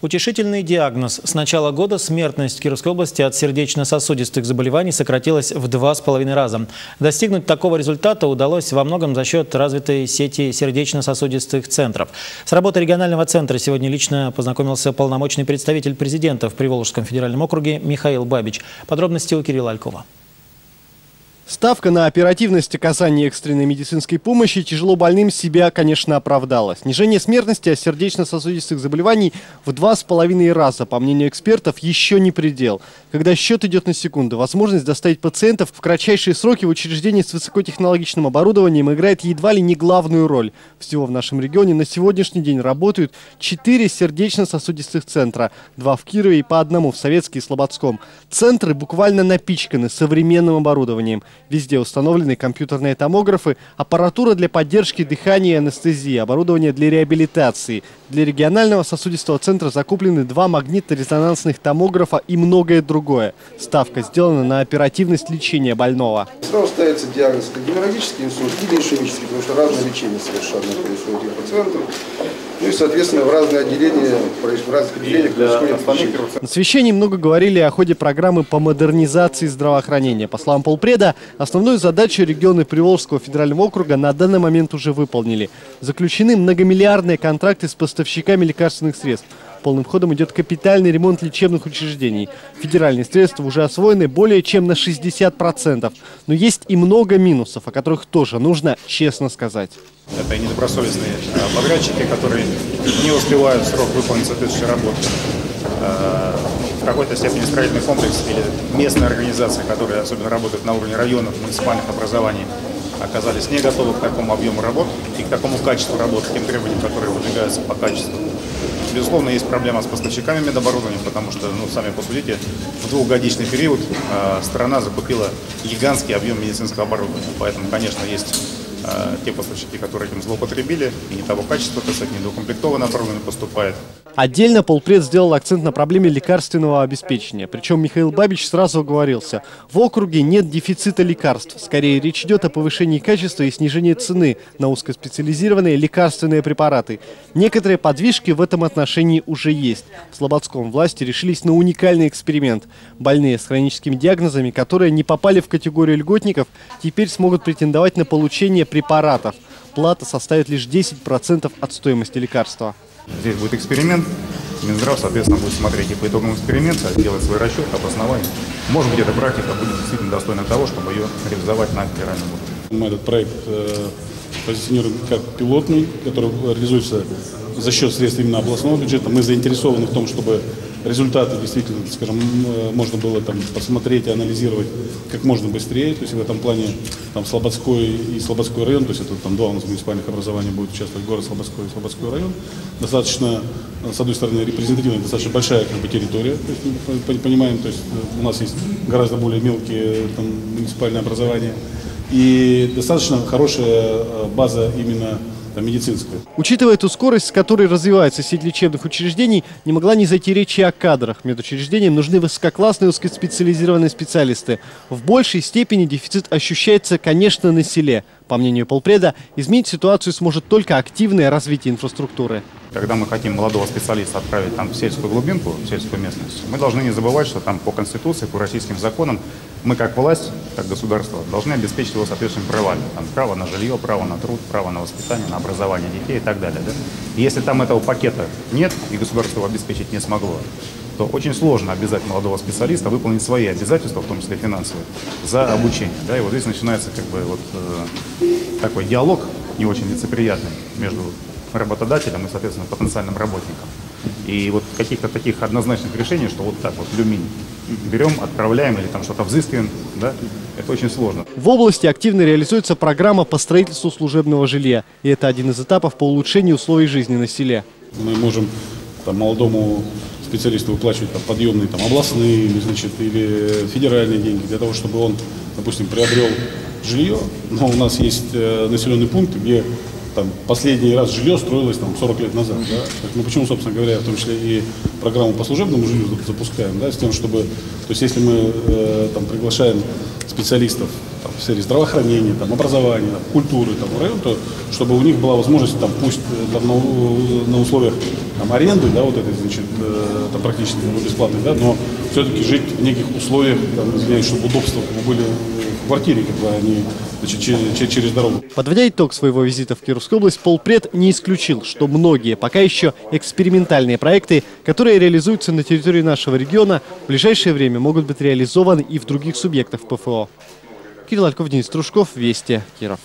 Утешительный диагноз. С начала года смертность Кировской области от сердечно-сосудистых заболеваний сократилась в два с половиной раза. Достигнуть такого результата удалось во многом за счет развитой сети сердечно-сосудистых центров. С работой регионального центра сегодня лично познакомился полномочный представитель президента в Приволжском федеральном округе Михаил Бабич. Подробности у Кирилла Алькова. Ставка на оперативность оказания экстренной медицинской помощи тяжело больным себя, конечно, оправдала. Снижение смертности от сердечно-сосудистых заболеваний в два с половиной раза, по мнению экспертов, еще не предел. Когда счет идет на секунду, возможность доставить пациентов в кратчайшие сроки в учреждении с высокотехнологичным оборудованием играет едва ли не главную роль. Всего в нашем регионе на сегодняшний день работают четыре сердечно-сосудистых центра, два в Кирове и по одному в Советске и Слободском. Центры буквально напичканы современным оборудованием. Везде установлены компьютерные томографы, аппаратура для поддержки дыхания и анестезии, оборудование для реабилитации. Для регионального сосудистого центра закуплены два магнитно-резонансных томографа и многое другое. Ставка сделана на оперативность лечения больного. Сразу ставится диагноз геморрагический инсульт или ишемический, потому что разное лечение совершенно происходит у пациентов. Ну и, соответственно, в разные отделения, в разных отделениях происходит лечение. На совещании много говорили о ходе программы по модернизации здравоохранения. По словам полпреда, основную задачу регионы Приволжского федерального округа на данный момент уже выполнили. Заключены многомиллиардные контракты с поставщиками лекарственных средств. Полным ходом идет капитальный ремонт лечебных учреждений. Федеральные средства уже освоены более чем на 60%. Но есть и много минусов, о которых тоже нужно честно сказать. Это недобросовестные а, подрядчики, которые не успевают срок выполнить соответствующие работы. А, в какой-то степени строительный комплекс или местная организация, которая особенно работает на уровне районов, муниципальных образований, оказались не готовы к такому объему работ и к такому качеству работы, к тем требованиям, которые выдвигаются по качеству. Безусловно, есть проблема с поставщиками медоборудования, потому что, ну, сами посудите, в двухгодичный период э, страна закупила гигантский объем медицинского оборудования. Поэтому, конечно, есть а, те поставщики, которые этим злоупотребили, и не того качества, так сказать, недоукомплектованное оборудование поступает. Отдельно полпред сделал акцент на проблеме лекарственного обеспечения. Причем Михаил Бабич сразу оговорился. В округе нет дефицита лекарств. Скорее, речь идет о повышении качества и снижении цены на узкоспециализированные лекарственные препараты. Некоторые подвижки в этом отношении уже есть. В Слободском власти решились на уникальный эксперимент. Больные с хроническими диагнозами, которые не попали в категорию льготников, теперь смогут претендовать на получение препаратов. Плата составит лишь 10% от стоимости лекарства. Здесь будет эксперимент. Минздрав, соответственно, будет смотреть и по итогам эксперимента, делать свой расчет, обоснование. Может быть, эта практика будет действительно достойна того, чтобы ее реализовать на федеральном уровне. Мы этот проект э, позиционируем как пилотный, который реализуется за счет средств именно областного бюджета. Мы заинтересованы в том, чтобы результаты действительно, скажем, э, можно было там посмотреть и анализировать как можно быстрее. То есть в этом плане там Слободской и Слободской район, то есть это там два у нас муниципальных образования будет участвовать город Слободской и Слободской район. Достаточно, э, с одной стороны, репрезентативная, достаточно большая как бы, территория, то есть мы понимаем, то есть э, у нас есть гораздо более мелкие там, муниципальные образования. И достаточно хорошая база именно медицинскую. Учитывая ту скорость, с которой развивается сеть лечебных учреждений, не могла не зайти речи о кадрах. Медучреждениям нужны высококлассные узкоспециализированные специалисты. В большей степени дефицит ощущается, конечно, на селе. По мнению полпреда, изменить ситуацию сможет только активное развитие инфраструктуры. Когда мы хотим молодого специалиста отправить там, в сельскую глубинку, в сельскую местность, мы должны не забывать, что там по Конституции, по российским законам, мы как власть, как государство, должны обеспечить его соответствующими правами. Там, право на жилье, право на труд, право на воспитание, на образование детей и так далее. Да? И если там этого пакета нет, и государство его обеспечить не смогло, то очень сложно обязать молодого специалиста выполнить свои обязательства, в том числе финансовые, за обучение. Да? И вот здесь начинается как бы вот э, такой диалог не очень лицеприятный между работодателем и, соответственно, потенциальным работником. И вот каких-то таких однозначных решений, что вот так вот люмин берем, отправляем или там что-то взыскиваем, да, это очень сложно. В области активно реализуется программа по строительству служебного жилья. И это один из этапов по улучшению условий жизни на селе. Мы можем там, молодому специалисту выплачивать там, подъемные там, областные значит, или федеральные деньги для того, чтобы он, допустим, приобрел жилье. Но у нас есть э, населенный пункт, где там, последний раз жилье строилось там, 40 лет назад. Да? Мы почему, собственно говоря, в том числе и программу по служебному жилью запускаем, да, с тем, чтобы, то есть если мы э, там, приглашаем специалистов в сфере здравоохранения, там, образования, там, культуры там, район, то, чтобы у них была возможность, там, пусть э, там, на, на условиях там, аренды, да, вот этой, значит, э, там, практически бесплатной, да, но все-таки жить в неких условиях, там, извиняюсь, чтобы удобства были в квартире, когда они значит, через, через дорогу. Подводя итог своего визита в Кировскую область, полпред не исключил, что многие пока еще экспериментальные проекты, которые реализуются на территории нашего региона, в ближайшее время могут быть реализованы и в других субъектах ПФО. Кирилл Альков, Денис Трушков, Вести, Киров.